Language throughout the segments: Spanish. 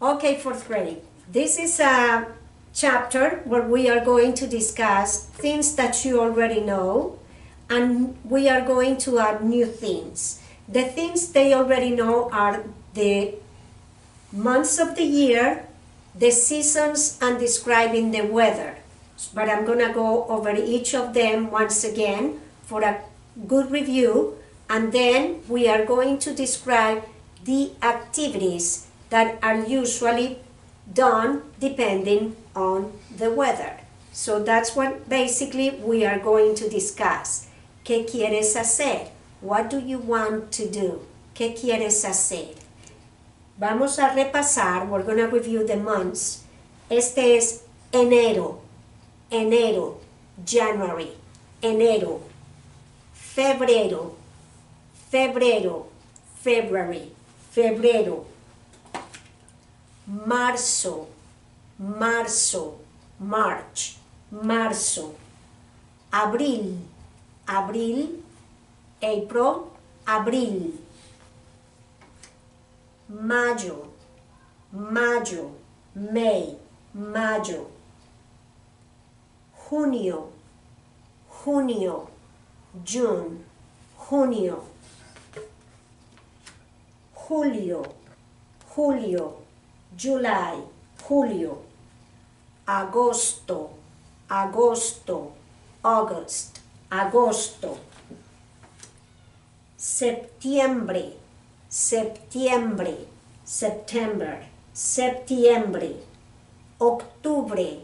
Okay, fourth grade. This is a chapter where we are going to discuss things that you already know and we are going to add new things. The things they already know are the months of the year, the seasons, and describing the weather. But I'm going to go over each of them once again for a good review, and then we are going to describe the activities that are usually done depending on the weather. So that's what basically we are going to discuss. ¿Qué quieres hacer? What do you want to do? ¿Qué quieres hacer? Vamos a repasar, we're going to review the months. Este es enero, enero, January, enero, febrero, febrero, February, febrero, marzo, marzo, March, marzo, abril, abril, April, abril, mayo, mayo, May, mayo, junio, junio, June, junio, julio, julio, July, julio, agosto, agosto, August, agosto, septiembre, septiembre, September, septiembre, octubre,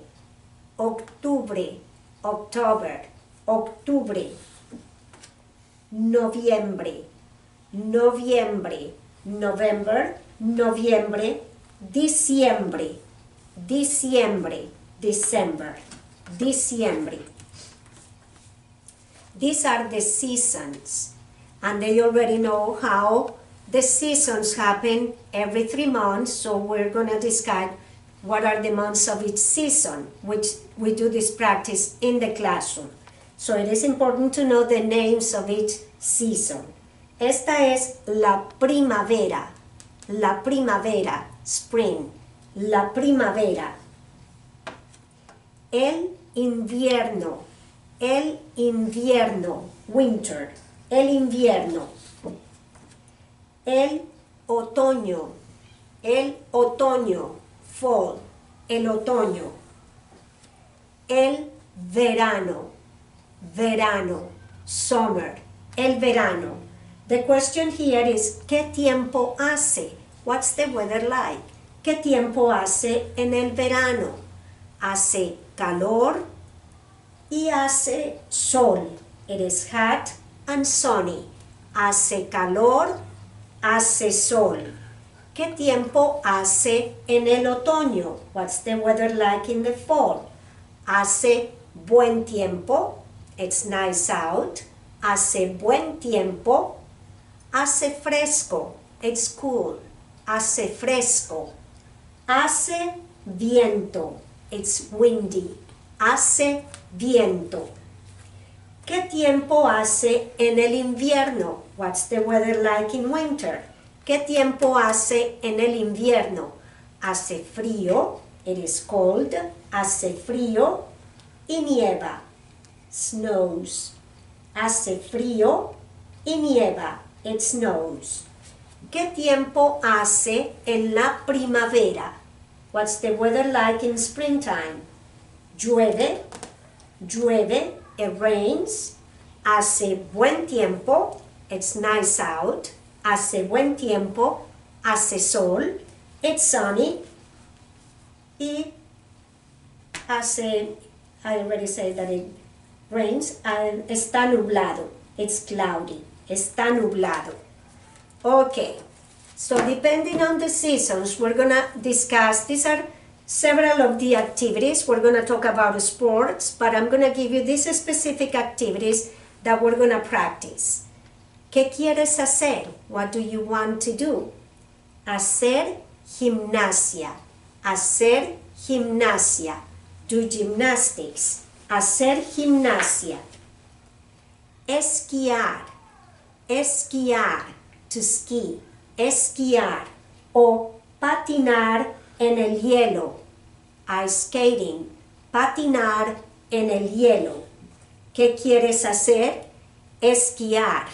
octubre, October, octubre, noviembre, noviembre, November, noviembre, diciembre, diciembre, December, diciembre. These are the seasons, and they already know how the seasons happen every three months, so we're going to discuss what are the months of each season, which we do this practice in the classroom. So it is important to know the names of each season. Esta es la primavera, la primavera, spring, la primavera. El invierno, el invierno, winter, el invierno. El otoño, el otoño, fall, el otoño. El verano, verano, summer, el verano. The question here is, ¿qué tiempo hace? What's the weather like? ¿Qué tiempo hace en el verano? Hace calor y hace sol. It is hot and sunny. Hace calor, hace sol. ¿Qué tiempo hace en el otoño? What's the weather like in the fall? Hace buen tiempo. It's nice out. Hace buen tiempo. Hace fresco. It's cool. Hace fresco. Hace viento. It's windy. Hace viento. ¿Qué tiempo hace en el invierno? What's the weather like in winter? ¿Qué tiempo hace en el invierno? Hace frío, it is cold, hace frío y nieva, snows. Hace frío y nieva, it snows. ¿Qué tiempo hace en la primavera? What's the weather like in springtime? Llueve, llueve, it rains. Hace buen tiempo, it's nice out. Hace buen tiempo, hace sol, it's sunny. Y hace, I already said that it rains, está nublado, it's cloudy, está nublado. Okay, so depending on the seasons, we're gonna discuss, these are several of the activities. We're gonna talk about sports, but I'm gonna give you these specific activities that we're gonna practice. ¿Qué quieres hacer? What do you want to do? Hacer gimnasia. Hacer gimnasia. Do gymnastics. Hacer gimnasia. Esquiar. Esquiar. To ski. Esquiar. O patinar en el hielo, ice skating, patinar en el hielo. ¿Qué quieres hacer? Esquiar,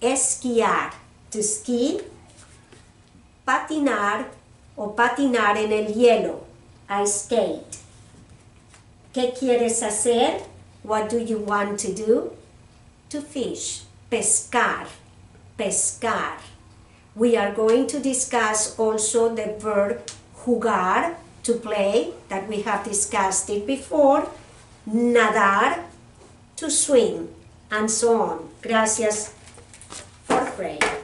esquiar, to ski, patinar o patinar en el hielo, ice skate. ¿Qué quieres hacer? What do you want to do? To fish, pescar, pescar. We are going to discuss also the verb jugar, to play, that we have discussed it before, nadar, to swim, and so on. Gracias for praying.